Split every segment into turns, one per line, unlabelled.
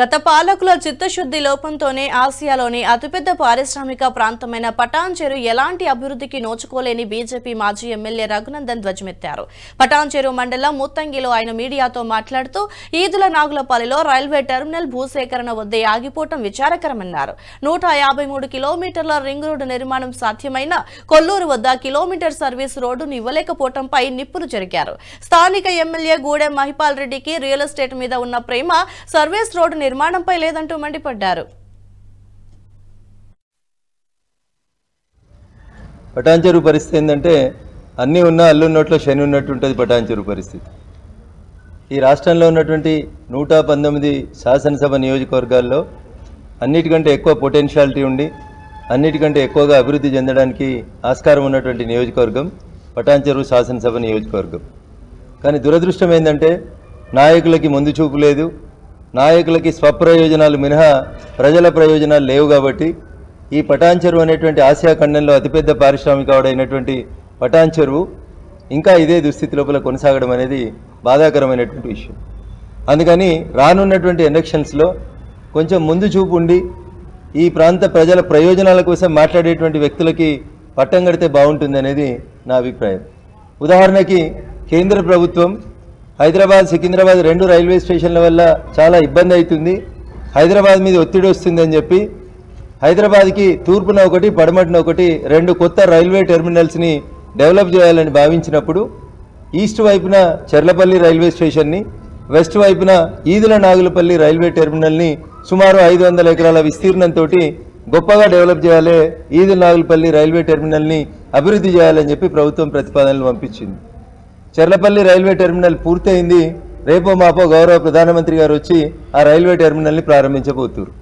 గత పాలకుల చిత్తశుద్ధి లోపంతోనే ఆసియాలోని అతిపెద్ద పారిశ్రామిక ప్రాంతమైన పటాన్చెరు ఎలాంటి అభివృద్ధికి నోచుకోలేని బీజేపీ మాజీ ఎమ్మెల్యే రఘునందన్ ధ్వజమెత్తారు. పటాన్చెరు మండలం ముత్తంగిలో ఆయన మీడియాతో మాట్లాడుతూ ఈదుల నాగులపల్లిలో రైల్వే టెర్మినల్ భూసేకరణ వద్దే ఆగిపోవటం విచారకరమన్నారు. నూట యాభై మూడు కిలోమీటర్ల రింగ్ రోడ్డు నిర్మాణం సాధ్యమైన కొల్లూరు వద్ద కిలోమీటర్ సర్వీస్ రోడ్డును ఇవ్వలేకపోవటంపై నిప్పులు జరిగారు. స్థానిక ఎమ్మెల్యే గూడెం మహిపాల్ రెడ్డికి రియల్ ఎస్టేట్ మీద ఉన్న ప్రేమ సర్వీస్ రోడ్డు నిర్మాణంపై లేదంటూ మండిపడ్డారు.
పటాన్చెరు పరిస్థితి ఏంటంటే అన్నీ ఉన్న అల్లు నోట్లో శని ఉన్నట్టు ఉంటుంది పటాన్చెరు పరిస్థితి. ఈ రాష్ట్రంలో ఉన్నటువంటి నూట పంతొమ్మిది శాసనసభ నియోజకవర్గాల్లో అన్నిటికంటే ఎక్కువ పొటెన్షియాలిటీ ఉండి అన్నిటికంటే ఎక్కువగా అభివృద్ధి చెందడానికి ఆస్కారం ఉన్నటువంటి నియోజకవర్గం పటాన్చెరు శాసనసభ నియోజకవర్గం. కానీ దురదృష్టం ఏంటంటే నాయకులకి ముందు చూపు లేదు నాయకులకి స్వప్రయోజనాలు మినహా ప్రజల ప్రయోజనాలు లేవు కాబట్టి ఈ పటాన్ చెరువు అనేటువంటి ఆసియా ఖండంలో అతిపెద్ద పారిశ్రామికవాడైనటువంటి పటాన్ చెరువు ఇంకా ఇదే దుస్థితి లోపల కొనసాగడం అనేది బాధాకరమైనటువంటి విషయం. అందుకని రానున్నటువంటి ఎలక్షన్స్లో కొంచెం ముందు చూపు ఉండి ఈ ప్రాంత ప్రజల ప్రయోజనాల కోసం మాట్లాడేటువంటి వ్యక్తులకి పట్టం కడితే బాగుంటుంది అనేది నా అభిప్రాయం. ఉదాహరణకి కేంద్ర ప్రభుత్వం హైదరాబాద్ సికింద్రాబాద్ రెండు రైల్వే స్టేషన్ల వల్ల చాలా ఇబ్బంది అవుతుంది. హైదరాబాద్ మీద ఒత్తిడి వస్తుందని చెప్పి హైదరాబాద్కి తూర్పున ఒకటి పడమటిన ఒకటి రెండు కొత్త రైల్వే టెర్మినల్స్ని డెవలప్ చేయాలని భావించినప్పుడు ఈస్ట్ వైపున చెర్లపల్లి రైల్వే స్టేషన్ని వెస్ట్ వైపున ఈదుల నాగులపల్లి రైల్వే టెర్మినల్ని సుమారు ఐదు వందల ఎకరాల విస్తీర్ణంతో గొప్పగా డెవలప్ చేయాలి ఈదుల నాగులపల్లి రైల్వే టెర్మినల్ని అభివృద్ధి చేయాలని చెప్పి ప్రభుత్వం ప్రతిపాదనలు పంపించింది. చెర్లపల్లి రైల్వే టెర్మినల్ పూర్తయింది. రేపో మాపో గౌరవ ప్రధానమంత్రి గారు వచ్చి ఆ రైల్వే టెర్మినల్ని ప్రారంభించబోతున్నారు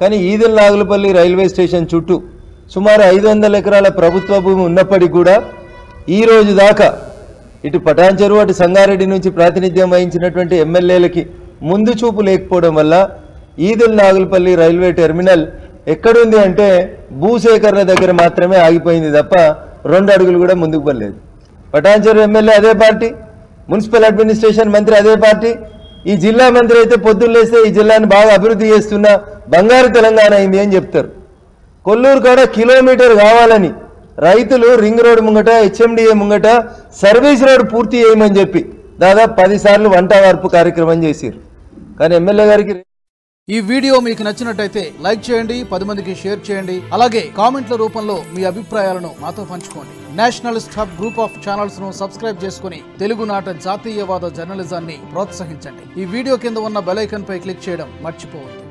కానీ ఈదెల్ నాగులపల్లి రైల్వే స్టేషన్ చుట్టూ సుమారు ఐదు వందల ఎకరాల ప్రభుత్వ భూమి ఉన్నప్పటికీ కూడా ఈ రోజు దాకా ఇటు పటాన్చెరు అటు సంగారెడ్డి నుంచి ప్రాతినిధ్యం వహించినటువంటి ఎమ్మెల్యేలకి ముందు చూపు లేకపోవడం వల్ల ఈదుల్ నాగులపల్లి రైల్వే టెర్మినల్ ఎక్కడుంది అంటే భూసేకరణ దగ్గర మాత్రమే ఆగిపోయింది తప్ప రెండు అడుగులు కూడా ముందుకు పడలేదు. పటాన్చెరు ఎమ్మెల్యే అదే పార్టీ మున్సిపల్ అడ్మినిస్ట్రేషన్ మంత్రి అదే పార్టీ. ఈ జిల్లా మంత్రి అయితే పొద్దున్నేస్తే ఈ జిల్లాని బాగా అభివృద్ధి చేస్తున్న బంగారు తెలంగాణ అయింది అని చెప్తారు. కొల్లూరు కాడ కిలోమీటర్ కావాలని రైతులు రింగ్ రోడ్ ముంగట హెచ్ఎండిఏ ముంగట సర్వీస్ రోడ్ పూర్తి చేయమని చెప్పి దాదాపు పదిసార్లు వంట వార్పు కార్యక్రమం చేశారు కానీ ఎమ్మెల్యే గారికి
ఈ వీడియో మీకు నచ్చినట్టయితే లైక్ చేయండి పది మందికి షేర్ చేయండి. అలాగే కామెంట్ల రూపంలో మీ అభిప్రాయాలను మాతో పంచుకోండి. నేషనలిస్ట్ హబ్ గ్రూప్ ఆఫ్ ఛానల్స్ను సబ్స్క్రైబ్ చేసుకుని తెలుగునాట జాతీయవాద జర్నలిజాన్ని ప్రోత్సహించండి. ఈ వీడియో కింద ఉన్న బెలైకన్ పై క్లిక్ చేయడం మర్చిపోవద్దు.